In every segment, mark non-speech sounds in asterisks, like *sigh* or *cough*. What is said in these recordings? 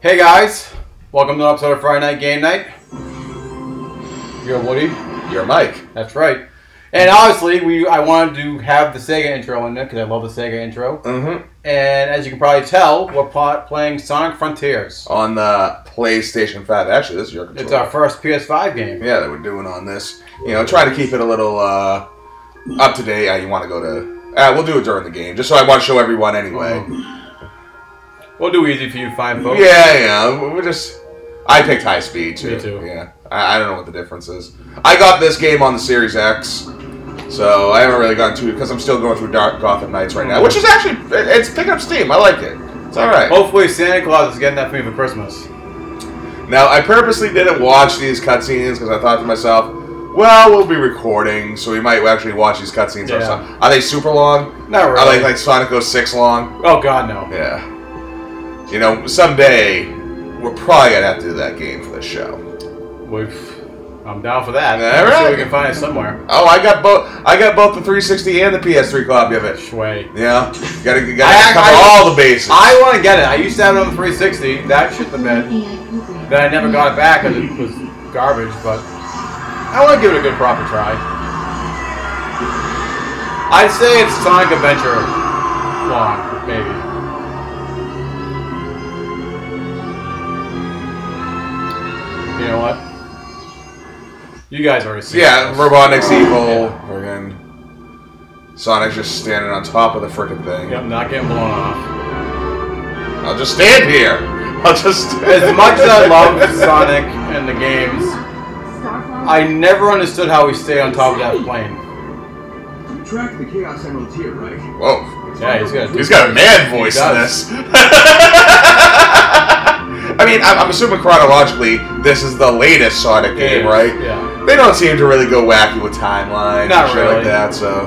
Hey guys, welcome to an episode of Friday Night Game Night. You're Woody. You're Mike. That's right. And obviously, we I wanted to have the Sega intro in there because I love the Sega intro. Mm-hmm. And as you can probably tell, we're pl- playing Sonic Frontiers. On the PlayStation 5. Actually, this is your controller. It's our first PS5 game. Yeah, that we're doing on this. You know, try to keep it a little uh, up to date. Uh, you want to go to. Uh, we'll do it during the game, just so I want to show everyone anyway. We'll do easy for you fine folks. Yeah, yeah. We're just. I picked high speed too. Me too. Yeah, I, I don't know what the difference is. I got this game on the Series X, so I haven't really gotten to it because I'm still going through Dark Gotham Knights right now, which is actually it- it's picking up steam. I like it. It's all right. Hopefully, Santa Claus is getting that for me for Christmas. Now, I purposely didn't watch these cutscenes because I thought to myself, well, we'll be recording, so we might actually watch these cutscenes Yeah. Are they super long? Not really. Are they like Sonic 06 long? oh God, no. Yeah. You know, someday we're probably gonna have to do that game for the show. We've, I'm down for that. All I'm sure we can find it somewhere. Oh, I got both. I got both the 360 and the PS3 copy of it. Shway. Yeah, gotta, I- gotta cover I- all the bases. I want to get it. I used to have it on the 360. That shit the bed. Then I never got it back because it was garbage. But I want to give it a good proper try. I'd say it's Sonic Adventure long, maybe. You know what? You guys already see. yeah, Robotnik's evil. Yeah. Friggin' Sonic's just standing on top of the frickin' thing. Yep, not getting blown off. I'll just stand here. *laughs* I'll just. As much as I love *laughs* Sonic and the games, I never understood how we stay on top of that plane. You track the Chaos Emeralds here, right? Whoa. Yeah, he's got. He's got a man voice He in this. *laughs* I mean, I'm, I'm assuming chronologically, this is the latest Sonic game, Yeah, right? Yeah. They don't seem to really go wacky with timelines Not and shit really. like that, so.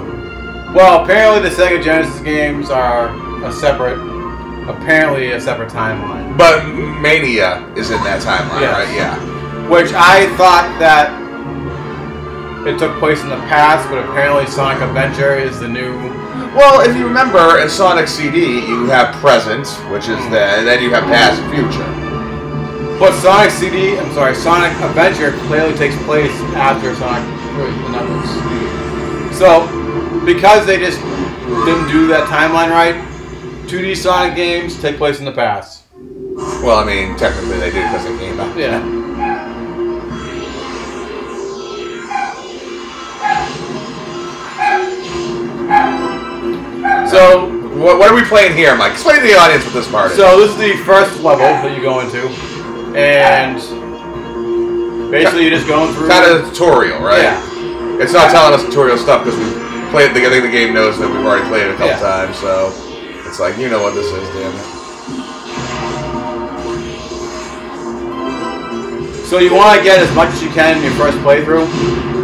Well, apparently the Sega Genesis games are a separate, apparently a separate timeline. But Mania is in that timeline, Yes. right? Yeah. Which I thought that it took place in the past, but apparently Sonic Adventure is the new. Well, if you remember, in Sonic CD, you have present, which is hmm. the, and then you have past and future. But Sonic CD, I'm sorry, Sonic Adventure clearly takes place after Sonic wait, the numbers. So, because they just didn't do that timeline right, 2D Sonic games take place in the past. Well, I mean, technically they did because they came out. Yeah. So, What, what are we playing here, Mike? Explain to the audience what this part is. so this is the first level that you go into, and basically you're just going through. kind of a tutorial, right? Yeah. It's not telling us tutorial stuff because we played. The, I think the game knows that we've already played it a couple Yeah. times, so it's like you know what this is, damn it. So you want to get as much as you can in your first playthrough.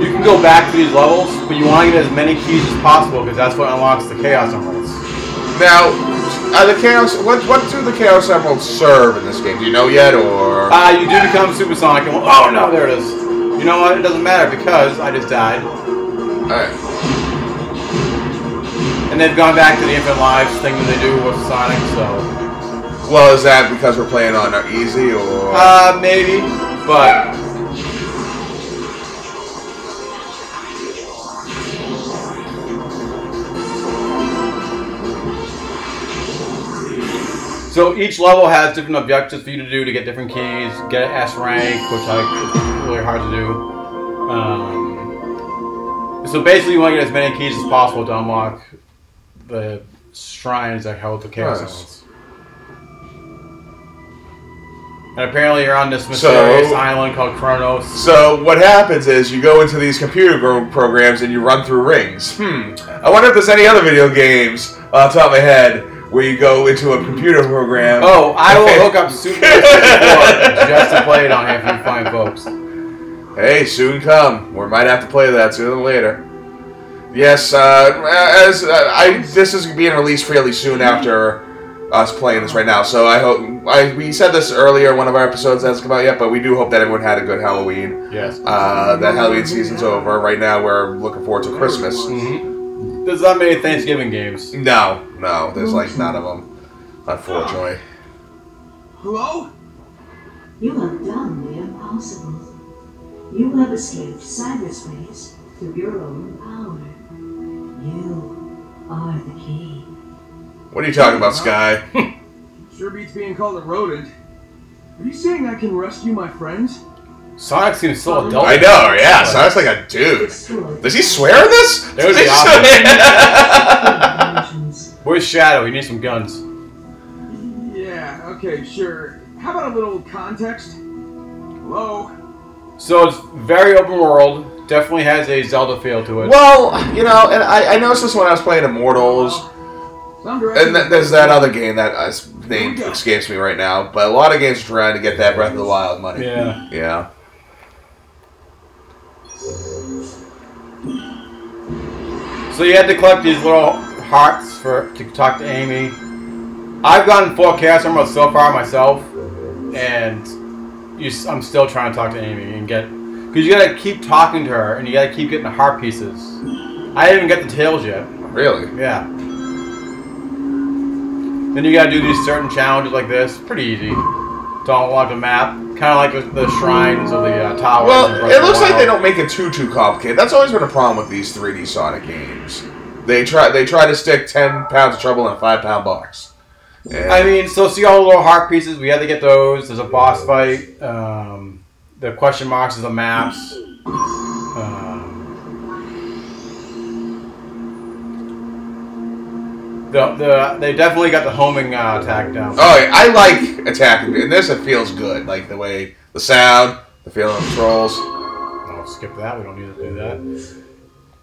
You can go back to these levels, but you want to get as many keys as possible because that's what unlocks the Chaos Emeralds. Now, are the chaos? What what do the chaos emeralds serve in this game? Do you know yet, or? Uh, you do become Supersonic, and oh no, there it is. You know what? It doesn't matter because I just died, Alright. and they've gone back to the Infinite Lives thing that they do with Sonic. So Well, is that because we're playing on uh, easy, or? uh, maybe, but So each level has different objectives for you to do to get different keys, get an S rank, which I it's really hard to do. Um, so basically, you want to get as many keys as possible to unlock the shrines that hold the Chaos Nice. And apparently, you're on this mysterious So- island called Kronos. So what happens is you go into these computer programs and you run through rings. Hmm. I wonder if there's any other video games off the top of my head where you go into a computer program. Oh, I will hook up *laughs* Super 64 just to play it on here for you fine folks. Hey, soon come. We might have to play that sooner than later. Yes, uh, as uh, I this is being released fairly soon after us playing this right now. So I hope I, we said this earlier. One of our episodes hasn't come out yet, but we do hope that everyone had a good Halloween. Yes. Uh, that Halloween season's over. Right now, we're looking forward to Christmas. hmm There's not many Thanksgiving games. No, no, there's like none of them, unfortunately. Hello? You have done the impossible. You have escaped cyberspace through your own power. You are the key. What are you talking about, Sky? *laughs* Sure beats being called a rodent. Are you saying I can rescue my friends? Sonic seems so adult. I know, yeah. Sonic's like a dude. Does he swear in this? That would be dimensions. Where's Shadow? We need some guns. Yeah, okay, sure. How about a little context? Hello? So it's very open world. Definitely has a Zelda feel to it. well, you know, and I, I noticed this when I was playing Immortals, Some and th- there's that other game that uh, name escapes me right now. But a lot of games are trying to get that Breath of the Wild money. Yeah. Yeah. So you had to collect these little hearts for to talk to Amy. I've gotten four cast almost so far myself, and you, I'm still trying to talk to Amy and get because you gotta keep talking to her and you gotta keep getting the heart pieces. I didn't even get the tails yet. Really? Yeah. Then you gotta do these certain challenges like this. Pretty easy. To unlock the map, kind of like the- the shrines of the uh, towers. Well, it looks like they don't make it too too complicated. That's always been a problem with these 3D Sonic games. They try they try to stick 10 pounds of trouble in a 5 pound box. And I mean, so see all the little heart pieces. We had to get those. There's a boss fight. Um, the question marks is the maps. Um, the, the they definitely got the homing uh, attack down. Oh, yeah, I like attacking. In this, it feels good. Like the way the sound, the feeling of the trolls. I'll skip that. We don't need to do that.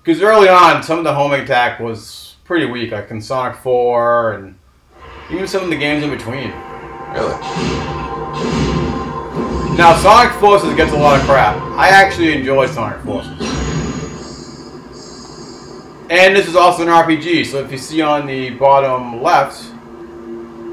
Because early on, some of the homing attack was pretty weak, like in Sonic 4 and even some of the games in between. Really? Now, Sonic Forces gets a lot of crap. I actually enjoy Sonic Forces. And this is also an RPG, so if you see on the bottom left,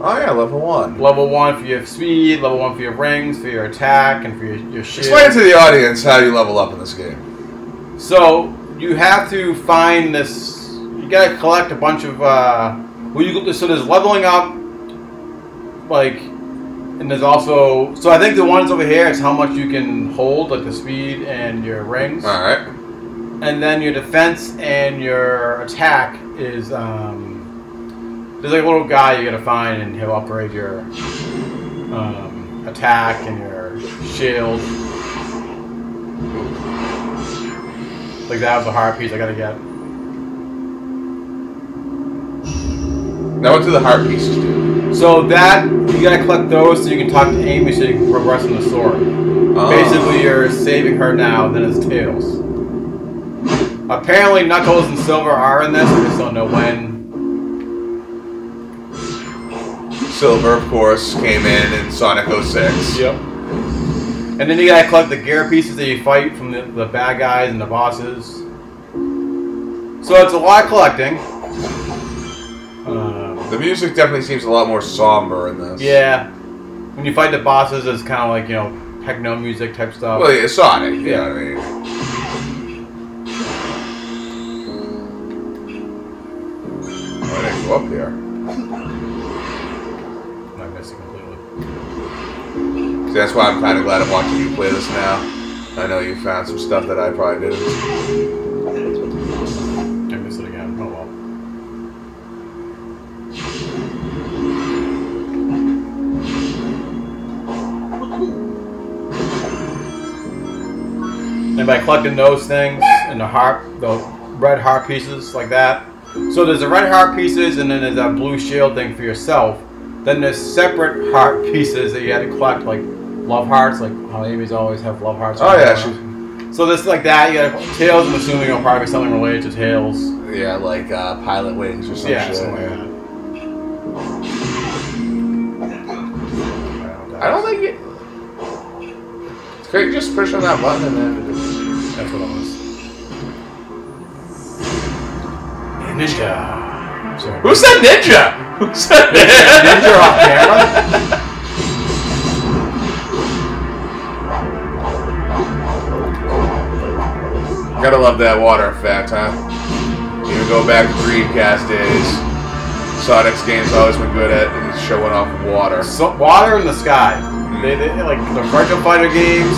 Oh yeah, level one. level 1 for your speed, level 1 for your rings, for your attack, and for your, your shield. Explain to the audience how you level up in this game. So, you have to find this, you gotta collect a bunch of, uh, well, you, so there's leveling up, like, and there's also, so I think the ones over here is how much you can hold, like the speed and your rings. All right. and then your defense and your attack is um, there's like a little guy you gotta find and he'll upgrade your um, attack and your shield. Like that was a hard piece I gotta get. Now what do the heart pieces do? So that you gotta collect those so you can talk to Amy so you can progress in the story. Oh. Basically, you're saving her now, and then it's Tails. Apparently, Knuckles and Silver are in this. I just don't know when. Silver, of course, came in in Sonic 06. Yep. And then you gotta collect the gear pieces that you fight from the, the bad guys and the bosses. So it's a lot of collecting. Um, The music definitely seems a lot more somber in this. yeah. When you fight the bosses, it's kind of like, you know, techno music type stuff. Well, yeah, Sonic. You Yeah. know what I mean? Why did I go up here? That's why I'm kind of glad I'm watching you play this now. I know you found some stuff that I probably didn't. I missed it again. Oh well. And by collecting those things and the heart, the red heart pieces like that. So there's the red heart pieces, and then there's that blue shield thing for yourself. Then there's separate heart pieces that you had to collect, like love hearts, like how Amy's always have love hearts. Oh, yeah, she- So this like that. You got tails. I'm assuming it'll probably be something related to tails. Yeah, like uh, Pilotwings or some Yeah, shit. something like that. I don't think it. It's great. Just push on that button and then. Just... That's what it was. Ninja. Sorry. Who's that ninja? Who's that Ninja off camera? *laughs* Gotta love that water effect, huh? Even go back to Dreamcast days. Sonic's game's always been good at showing off water. So, water in the sky. They, they like the Virtua Fighter games.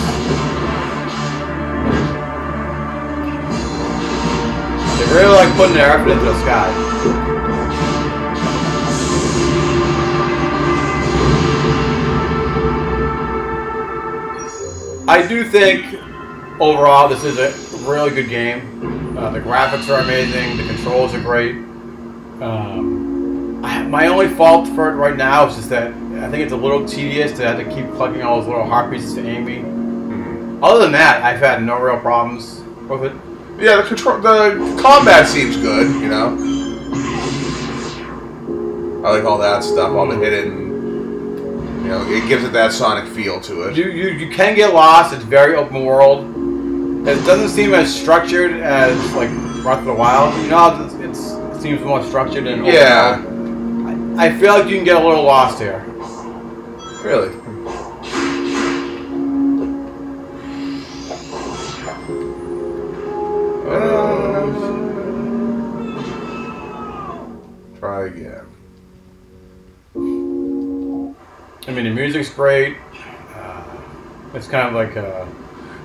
They really like putting their effort into the sky. I do think overall this is a really good game. Uh, the graphics are amazing. The controls are great. Um, I, my only fault for it right now is just that I think it's a little tedious to have to keep plugging all those little heart pieces to Amy. Other than that, I've had no real problems with it. Yeah, the control, the combat seems good. You know, I like all that stuff, all the hidden. You know, it gives it that Sonic feel to it. You, you, you can get lost. It's very open world. It doesn't seem as structured as like Breath of the Wild. You know, it's, it's, it seems more structured and Yeah. I, I feel like you can get a little lost here. Really. Try again. I mean, the music's great. Uh, it's kind of like uh,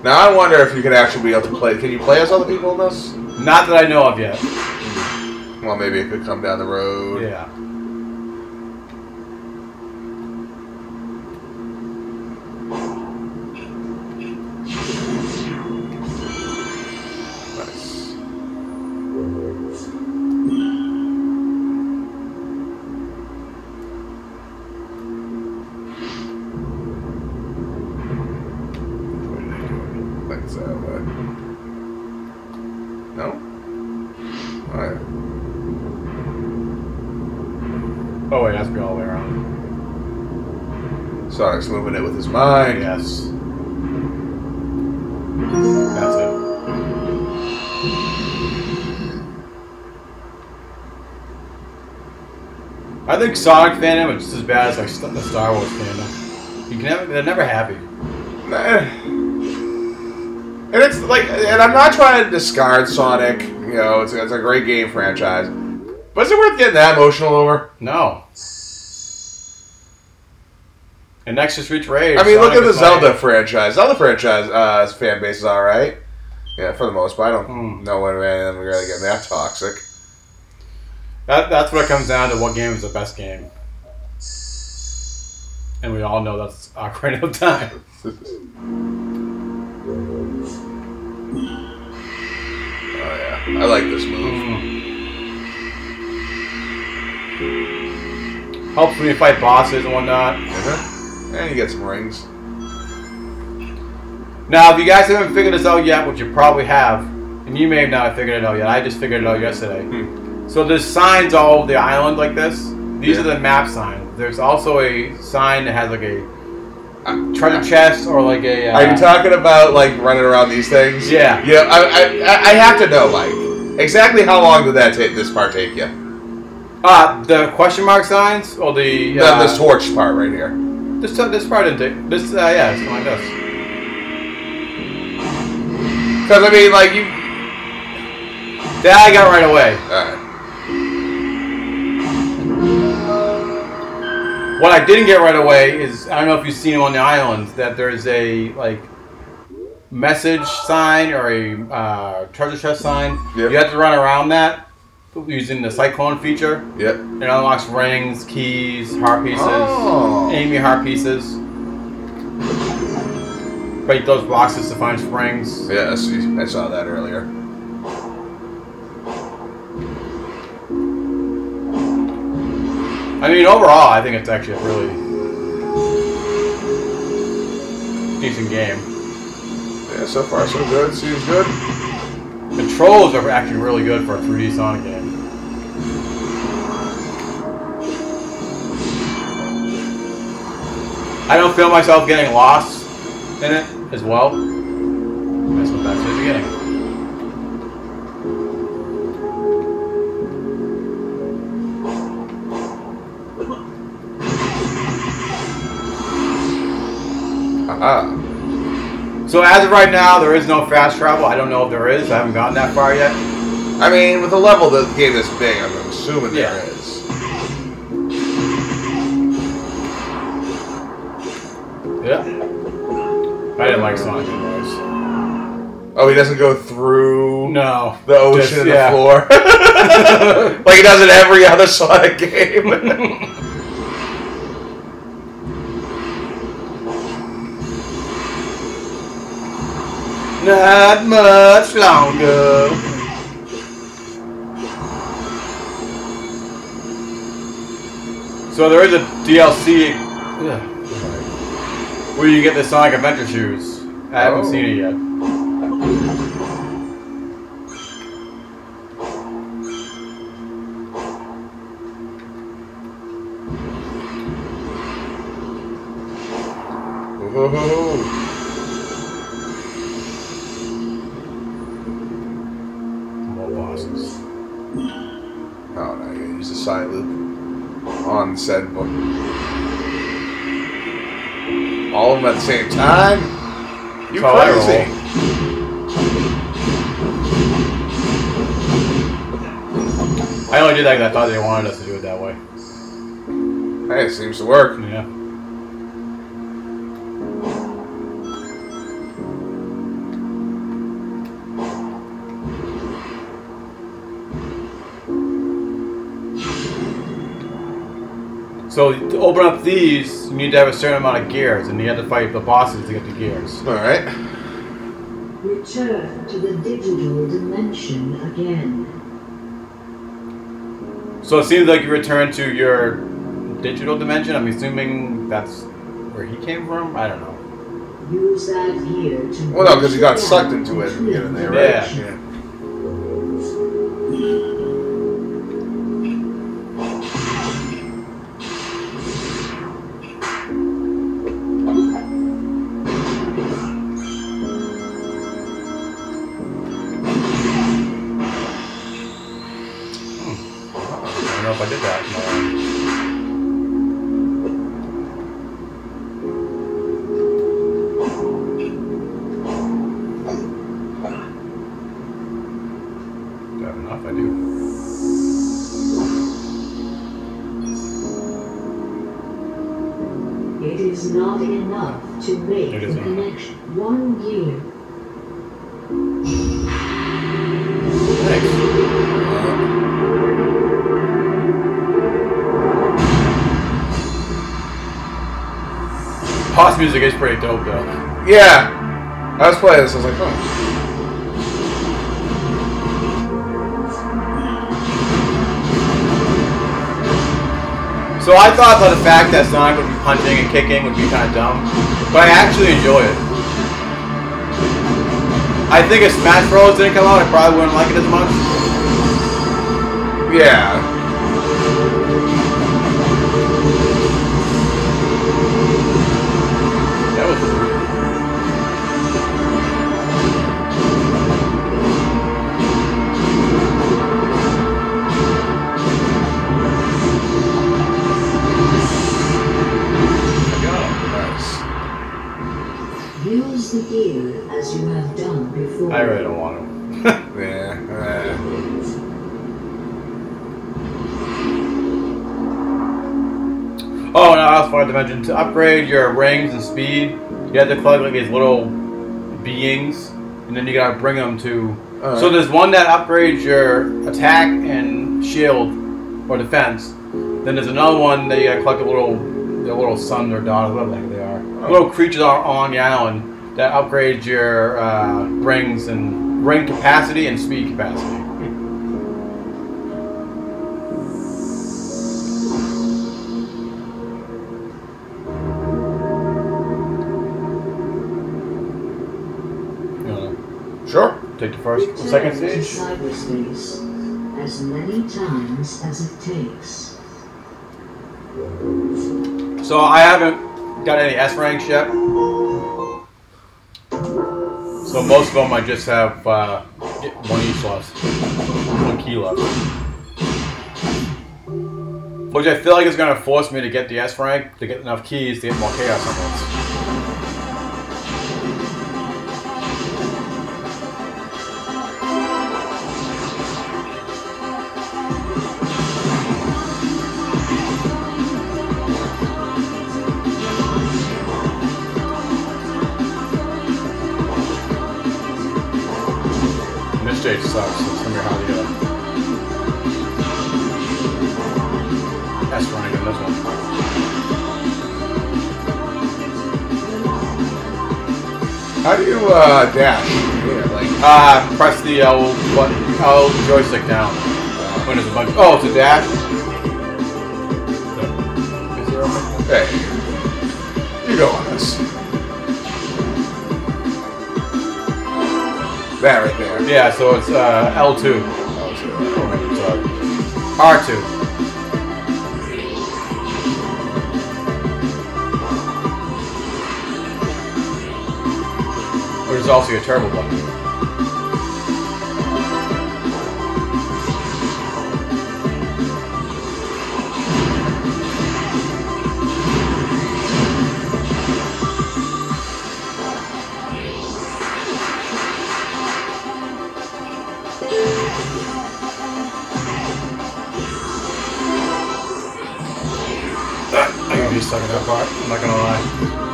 Now I wonder if you can actually be able to play. Can you play as other people in this? not that I know of yet. Well, maybe it could come down the road. Yeah. Sonic's moving it with his mind. Yes. That's it. I think Sonic fandom is just as bad as like the Star Wars fandom. You can never, they're never happy. And it's like, and I'm not trying to discard Sonic. You know, it's, it's a great game franchise. But is it worth getting that emotional over? No. And Nexus Reach Rage. I mean, look at the Zelda franchise. Zelda franchise uh, fan base is all right. Yeah, for the most part. I don't Hmm. know when any of them really getting that toxic. That, that's what it comes down to. What game is the best game? And we all know that's Ocarina of Time. *laughs* Oh yeah, I like this move. Mm. Helps you fight bosses and whatnot. Uh-huh. And you get some rings. Now, if you guys haven't figured this out yet, which you probably have, and you may have not figured it out yet, I just figured it out yesterday. Hmm. So there's signs all over the island like this. These Yeah. are the map signs. There's also a sign that has like a Uh, treasure chest or like a. Uh, Are you talking about like running around these things? Yeah. Yeah. I, I, I- have to know, Mike. Exactly how long did that take? This part take you? Uh, the question mark signs or the. The- Uh, this torch part right here. This this part didn't take. This uh, yeah, it's like this. Because I mean, like you. That I got right away. Alright. What I didn't get right away is I don't know if you've seen it on the islands that there's a like message sign or a uh, treasure chest sign. Yep. You have to run around that using the cyclone feature. Yep. It unlocks rings, keys, heart pieces, Oh. enemy heart pieces. Break those boxes to find springs. Yeah, I see- I saw that earlier. I mean, overall, I think it's actually a really decent game. Yeah, so far so good. Seems good. Controls are actually really good for a 3D Sonic game. I don't feel myself getting lost in it as well. That's what that's the beginning. Aha. So as of right now, there is no fast travel. I don't know if there is. I haven't gotten that far yet. I mean, with the level that the game is big, I'm assuming Yeah. there is. I didn't like Sonic anyways. Oh, he doesn't go through No. the ocean Just- and yeah. the floor *laughs* like he does in every other *laughs* Sonic game. *laughs* Not much longer. So there is a DLC yeah, where you get the Sonic Adventure shoes. I haven't Oh. seen it oh. yet. Whoa. More bosses. Oh no, you use the Cyloop on said book. All of them at the same time? You That's how I crazy. I only did that because I thought they wanted us to do it that way. Hey, it seems to work. Yeah. So to open up these, you need to have a certain amount of gears, and you have to fight the bosses to get the gears. Alright. Return to the digital dimension again. So it seems like you return to your digital dimension. I'm assuming that's where he came from. I don't know. Use that gear to. Well, no, because he got sucked into it at the beginning there, right? Yeah. I don't know Boss music is pretty dope though. Yeah. I was playing this, I was like, oh. So I thought that the fact that Sonic would be punching and kicking would be kind of dumb, but I actually enjoy it. I think if Smash Bros didn't come out, I probably wouldn't like it as much. Yeah. Use the as you have done before. I really don't want to. *laughs* Yeah. uh, Oh, and I also wanted to mention to upgrade your rings and speed, you have to collect like these little beings, and then you gotta bring them to. Alright. So there's one that upgrades your attack and shield or defense. Then there's another one that you gotta collect a little, the little son or daughter, whatever the heck they are. Little creatures are on the island that upgrades your uh, rings and ring capacity and speed capacity. You Sure. take the first, the Return second stage? cyberspace as many times as it takes. So I haven't got any S ranks yet. So most of them I just have uh, one each left, one key left. Which I feel like is going to force me to get the S rank to get enough keys to get more chaos. This stage sucks. It's gonna be hard to get. That's running in this one. How do you uh, dash? Yeah, like Uh, press the L button, L the joystick down. When there's a bunch. Oh, it's a dash. Is hey, you go on this. That right there. Yeah, so it's uh, L2. Oh, so- Sorry. R2. There's also a turbo button.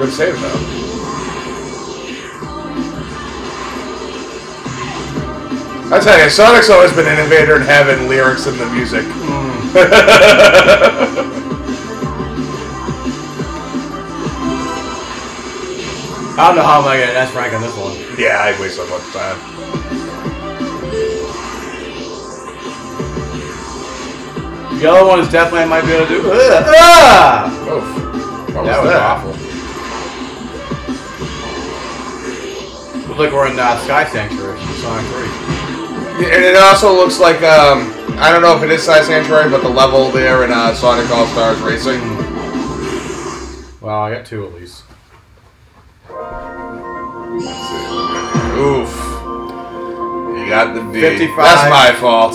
Good save though. I tell you, Sonic's always been an innovator in having lyrics in the music. *laughs* I don't know how am I gonna S rank on this one. yeah, I waste so much time. The other one is definitely I might be able to do. Ugh, ah! Oof. That was was awful. Looks like we're in uh, Sky Sanctuary Sonic 3. And it also looks like um, I don't know if it is Sky Sanctuary, but the level there in uh, Sonic All Stars Racing. Well, I got two at least. Oof. You got the D. 55. That's my fault.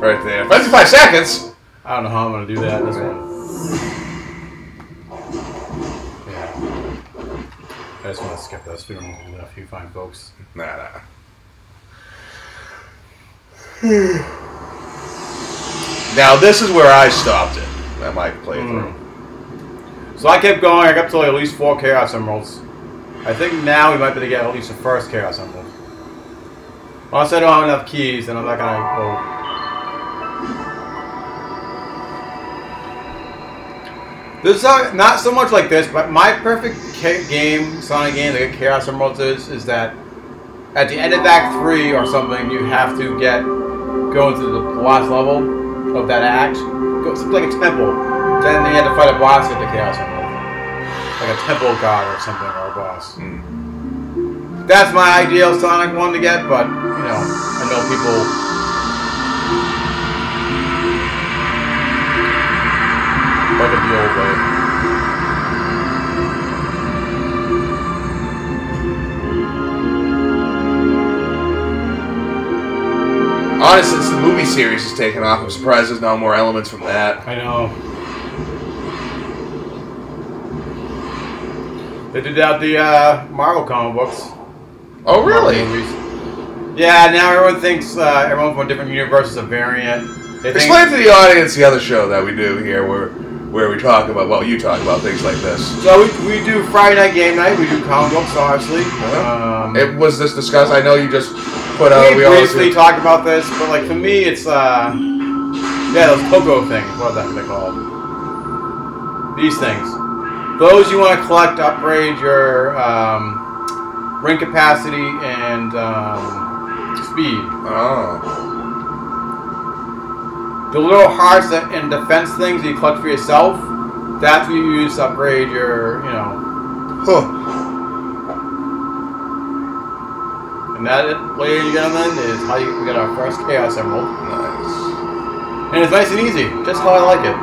Right there. 55 seconds? I don't know how I'm gonna do that. This one. I just want to skip this. We don't have enough you fine folks. Nah, nah. *sighs* now, this is where I stopped it. That might play hmm. through. So I kept going. I got to at least four Chaos Emeralds. I think now we might be able to get at least the first Chaos Emerald. Unless I don't have enough keys, then I'm not gonna go. This is not, not so much like this, but my perfect ca- game, Sonic game, to get Chaos Emeralds is, is that at the end of Act 3 or something, you have to get, go into the last level of that act. Go, it's like a temple. Then you had to fight a boss at the Chaos Emerald. Like a temple god or something, or a boss. Hmm. That's my ideal Sonic one to get, but, you know, I know people it the old way. Honestly, since the movie series has taken off, I'm surprised there's no more elements from that. I know. They did out the uh, Marvel comic books. Oh, really? Yeah, now everyone thinks uh, everyone from a different universe is a variant. They think, Explain to the audience the other show that we do here where where we talk about, well, you talk about things like this. so we, we do Friday Night Game Night. We do comic books, obviously. Uh-huh. Um, It was this discussed? I know you just put out. we We always briefly talked about this, but like for me, it's uh, yeah, those Koco things. What are they called? These things. Those you want to collect, upgrade your um, ring capacity and um, speed. Oh. The little hearts that, and defense things that you collect for yourself, that's what you use to upgrade your, you know. Huh. And that, ladies and gentlemen, is how you, we got our first Chaos Emerald. Nice. And it's nice and easy, just how I like it.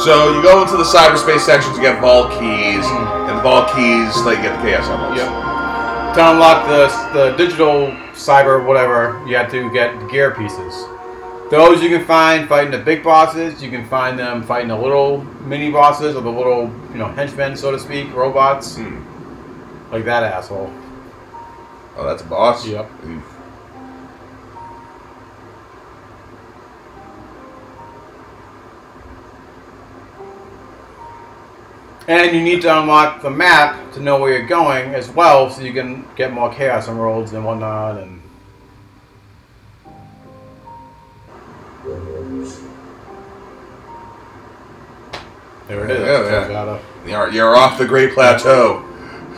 So you go into the cyberspace section to get vault keys, mm. and vault keys let you get the chaos emeralds. Yep. To unlock the the digital cyber whatever, you have to get gear pieces. Those you can find fighting the big bosses. You can find them fighting the little mini bosses or the little you know henchmen, so to speak, robots, Hmm. like that asshole. Oh, that's a boss. Yep. Oof. And you need to unlock the map to know where you're going as well, so you can get more chaos emeralds and whatnot. And there it is. Yeah, You're, you're off the Great Plateau.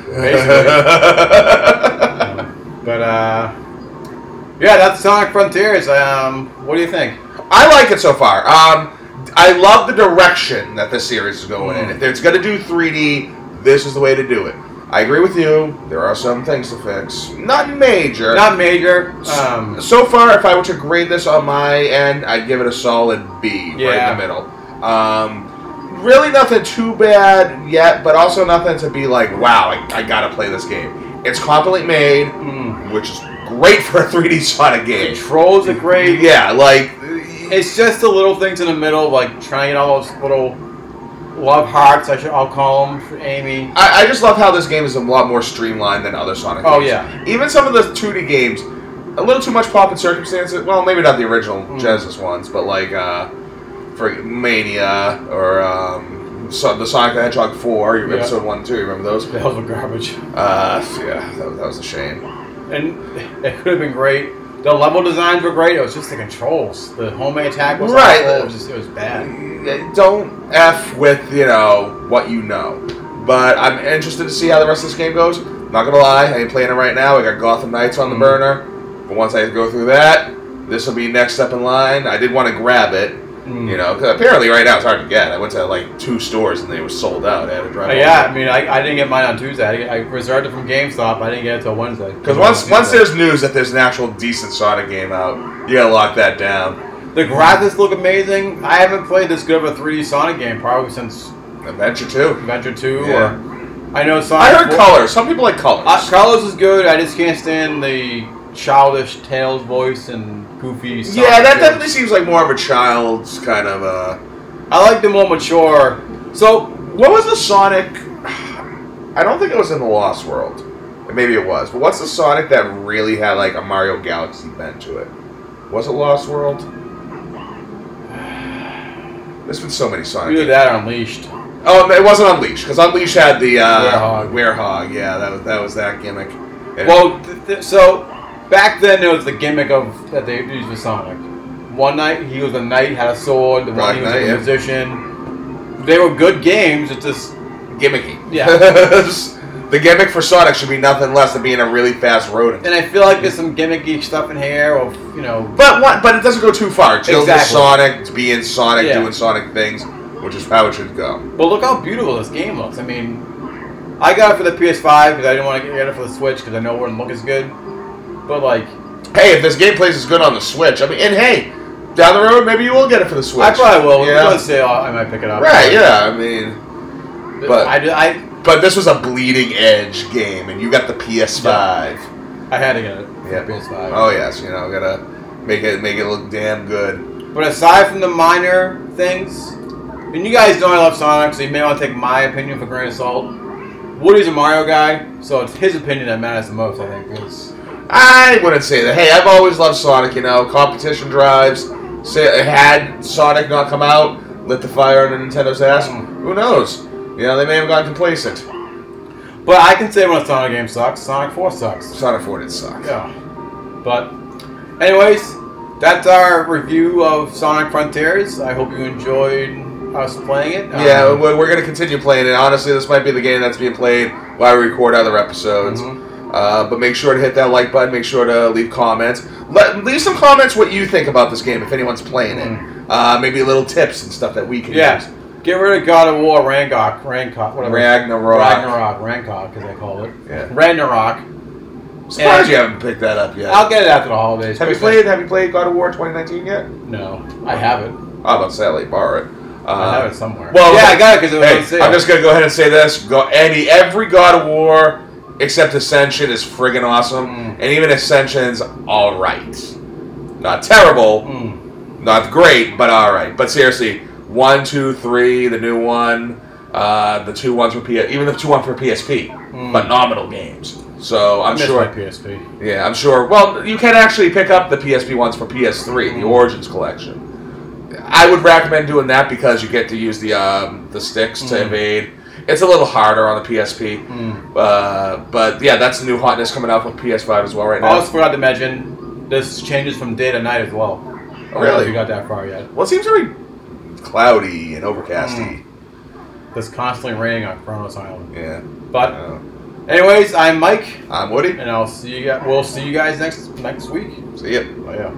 Basically. *laughs* But uh, yeah, that's Sonic Frontiers. Um, what do you think? I like it so far. Um, I love the direction that this series is going in. Mm. If it's going to do 3D, this is the way to do it. I agree with you. There are some things to fix. Not major. Not major. Um, so far, if I were to grade this on my end, I'd give it a solid B, yeah. right in the middle. Um, really nothing too bad yet, but also nothing to be like, wow, I, I gotta play this game. It's competently made, mm, which is great for a 3D Sonic game. controls are great. Yeah, like It's just the little things in the middle, like trying all those little love hearts. I should, I'll call them for Amy. I, I just love how this game is a lot more streamlined than other Sonic Oh, games. yeah. Even some of the 2D games, a little too much pop and circumstances. Well, maybe not the original Mm. Genesis ones, but like uh, for Mania or um, so, the Sonic the Hedgehog 4, you Yeah. episode 1 and 2, you remember those? The hell of garbage. Uh, yeah, that, that was a shame. And it could have been great. The level designs were great. It was just the controls. The homing attack was Right. awful. It was just it was bad. Don't F with, you know, what you know. But I'm interested to see how the rest of this game goes. Not gonna lie, I ain't playing it right now. I got Gotham Knights on the Mhm. burner. But once I go through that, this will be next up in line. I did want to grab it, Mm. you know, 'cause apparently right now it's hard to get. I went to like two stores and they were sold out. I had to drive. Uh, yeah, I mean, I, I didn't get mine on Tuesday. I, I reserved it from GameStop. I didn't get it till Wednesday. Because once once there's news that there's an actual decent Sonic game out, you gotta lock that down. the graphics look amazing. I haven't played this good of a 3D Sonic game probably since Adventure Two. Adventure 2. Yeah. Or I know Sonic. I heard 4 colors. Some people like colors. Uh, Colors is good. I just can't stand the childish Tails voice and yeah, that definitely seems like more of a child's kind of uh I like the more mature. So What was the Sonic? *sighs* I don't think it was in the Lost World. Maybe it was. But what's the Sonic that really had like a Mario Galaxy bent to it? Was it Lost World? *sighs* There's been so many Sonic. either that or Unleashed. Oh, it wasn't Unleashed because Unleashed had the uh, Werehog. Werehog. Yeah, that was that was that gimmick. And- Well, th- th- so back then there was the gimmick of that they used with Sonic. One night he was a knight, had a sword. The Black one he was Knight, a yeah. musician. They were good games. It's just gimmicky. Yeah. *laughs* the gimmick for Sonic should be nothing less than being a really fast rodent. and I feel like there's some gimmicky stuff in here, or you know, But what? But it doesn't go too far. It's just Exactly. Sonic being Sonic, Yeah. doing Sonic things, which is how it should go. But look how beautiful this game looks. I mean, I got it for the PS5 because I didn't want to get it for the Switch because I know it wouldn't look as good. But like, Hey, if this game plays as good on the Switch, I mean, and hey, down the road, maybe you will get it for the Switch. I probably will. Yeah. on sale, I might pick it up. Right? Yeah. I mean, But I, I, but this was a bleeding edge game, and you got the PS5. I had to get it Yeah. PS5. Oh yes, you know, gotta make it make it look damn good. But aside from the minor things, and you guys know I love Sonic, so you may want to take my opinion for grain of salt. Woody's a Mario guy, so it's his opinion that matters the most, I think. Because I wouldn't say that. Hey, I've always loved Sonic. You know, competition drives. Say, had Sonic not come out, lit the fire under Nintendo's ass. Mm. Who knows? You know, they may have gone complacent. But I can say when a Sonic game sucks, Sonic 4 sucks. Sonic 4 did suck. Yeah. But, anyways, that's our review of Sonic Frontiers. I hope you enjoyed us playing it. Yeah, Um, we're, we're gonna continue playing it. Honestly, this might be the game that's being played while we record other episodes. mhm. Uh, but make sure to hit that like button. Make sure to leave comments. Let, leave some comments what you think about this game if anyone's playing it. Uh, maybe little tips and stuff that we can Yeah. use. Get rid of God of War, Ragnarok, Ragnarok, whatever. Ragnarok. Ragnarok, Ragnarok, as they call it. Yeah. Ragnarok. Surprised you haven't picked that up yet. I'll get it after the holidays. have you played? Have you played God of War 2019 yet? No, I haven't. I'm about to say I like borrow it. Uh, I have it somewhere. well, yeah, I got it because it was Hey. I'm just gonna go ahead and say this: go any every God of War except Ascension is friggin' awesome, Mm. and even Ascension's all right. Not terrible, Mm. not great, but all right. But seriously, one, two, three, the new one, uh, the two ones for PS, even the two one for PSP, Mm. phenomenal games. So I'm sure. PSP. Yeah, I'm sure. Well, you can actually pick up the PSP ones for PS3, the Mm. Origins collection. I would recommend doing that because you get to use the um, the sticks to Mm. invade. It's a little harder on the PSP. Hmm. Uh, but yeah, that's new hotness coming out with PS5 as well right I now. also forgot to mention this changes from day to night as well. I Really? You got that far yet? Well, it seems very cloudy and overcasty. It's constantly raining on Kronos Island. Yeah. But Uh, anyways, I'm Mike, I'm Woody. and I'll see you. guys. We'll see you guys next next week. See ya. Oh yeah.